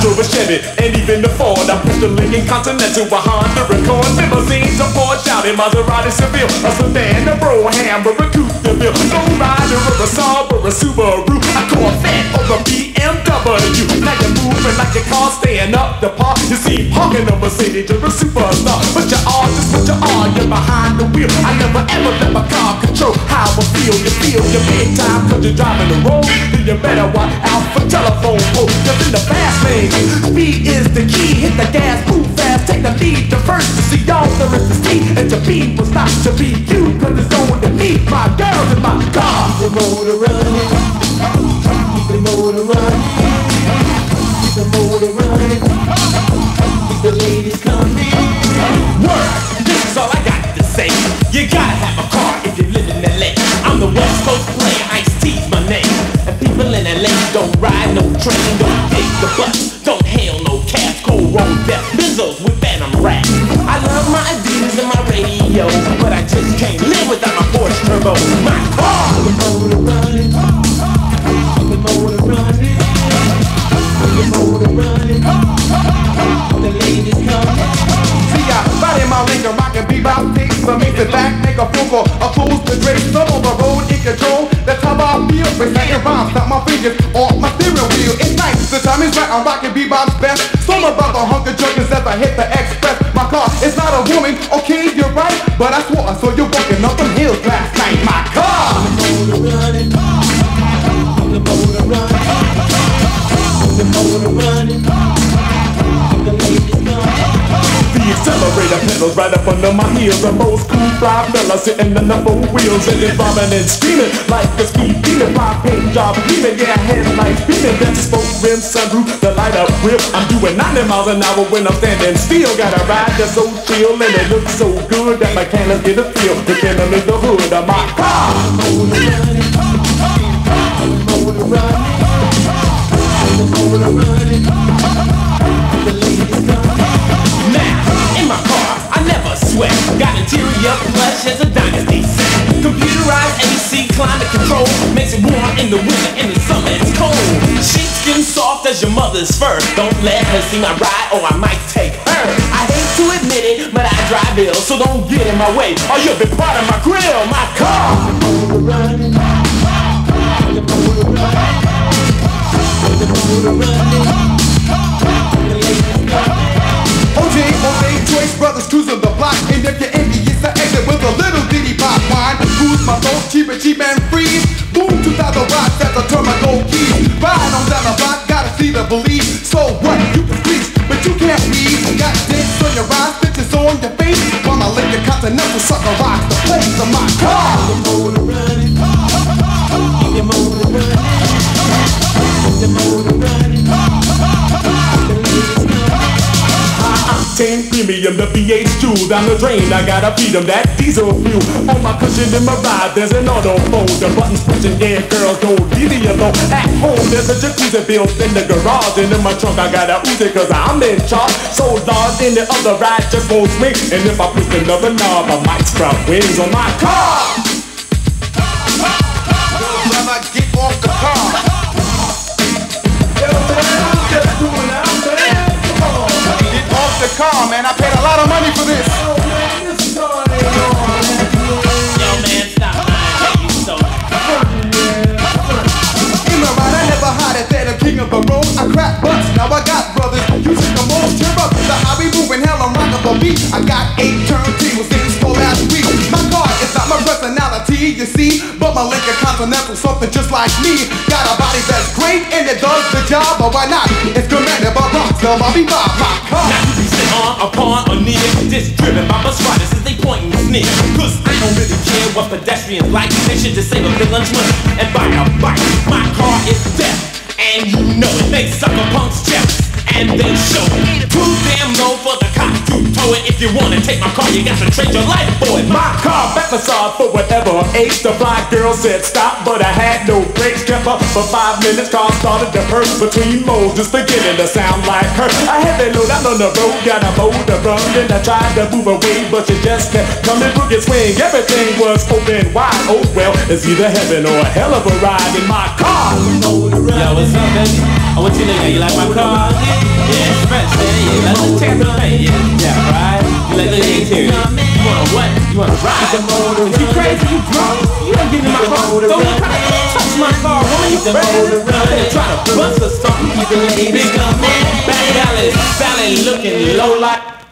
drove a Chevy and even the Ford. I pushed the Lincoln Continental, a Honda Accord, limousines, a Porsche, shouting Maserati Seville, a sedan, a Brougham, a Coupe de Ville, no rider, a Saab, or a Subaru, a Corvette, or a BMW. Now you're moving like your car staying up the park. You see, honking a Mercedes, you're a superstar, but you are just what you are. You're behind the wheel. I never ever let my car control how I feel. You feel your big time cause you're driving the road. Then you better watch out for telephone poles. Cause in the fast lane, speed is the key. Hit the gas, move fast, take the lead. The first to see all there is to see. And to be will stop to be you. Cause it's on to me, my girls and my car. Turbo. My car. The motor running. The motor running. The motor running. The ladies coming. See ya, body my Lincoln, rockin' bebop takes some me sit back, make a fool call, a fool's the drink, some on the road in control. That's how I feel, reciting rhymes, not my fingers on my steering wheel. It's nice, the time is right, I'm rocking bebop's best. Some about the hunker junkies as I hit the express. My car is not a woman, okay, you're right, but I swore I saw you walking up them hills right up under my heels. The most cool fly fella sitting in the four wheels and it's bombing and screaming like a speed demon. My paint job beaming, yeah, headlights beaming. That spoke rim, sunroof, the light up whip. I'm doing 90 miles an hour when I'm standing still. Got a ride that's so chill and it looks so good that my cannons get a feel. The cannon in the hood of my car. Motor running. The motor running. The ladies coming. Now, in my car, I never sweat. Got interior plush as a dynasty set. Computerized AC climate control makes it warm in the winter, in the summer it's cold. Sheepskin soft as your mother's fur. Don't let her see my ride, or I might take her. I hate to admit it, but I drive ill, so don't get in my way, or you'll be part of my grill, my car. running. Running. Running. Octane premium, the BH jewel down the drain. I gotta feed them that diesel fuel. On my cushion in my ride, there's an auto fold. The buttons pushing, yeah, girls don't leave me alone. At home, there's a jacuzzi built in the garage. And in my trunk, I got a Uzi, cause I'm in charge. So large, in the other ride just won't swing. And if I push another knob, I might sprout wings on my car. Man. I paid a lot of money for this. Yo, man, stop lying. You so In the ride, I never hide it. They're the king of the road. I crack butts. Now I got brothers. You take the most. Cheer up. The hobby moving hell. I'm rocking the beat. I got eight turntables. Things for last week. My car is not my personality, you see. But my Lincoln Continental, something just like me. Got a body that's great and it does the job. But why not? It's commanded by Rockstar Bobby Bob. My car. Upon, or near Just driven by bus riders as they point and sneer. Cause I don't really care what pedestrians like. They should just save up their lunch money. And buy a bike My car is death, and you know it. They sucker punks jealous, and they show it. Too damn low for the cops to tow it. If you wanna take my car, you got to trade your life for it. My car back for whatever. Age the fly girl said stop, but I had no brakes. Up for five minutes, car started to hurt between modes, just beginning to sound like her. I had that load out on the road, got a motor run, then I tried to move away, but she just kept coming boogie swing. Everything was open wide. Oh well, it's either heaven or a hell of a ride in my car. Yo, what's up, baby? Oh, what you at? You like my car? Yeah, it's fresh, man. Yeah, you like the paint, yeah. Yeah, right? You like the interior. You wanna what? You wanna ride? Is you crazy? You drunk? You ain't getting in my car. Don't even try to touch my car, woman. You crazy? You try to bust or something. Big man, back alley, Sally looking low like